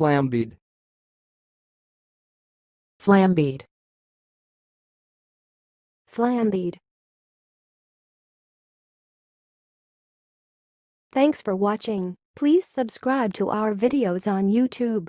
Flambeed. Flambeed. Flambeed. Thanks for watching. Please subscribe to our videos on YouTube.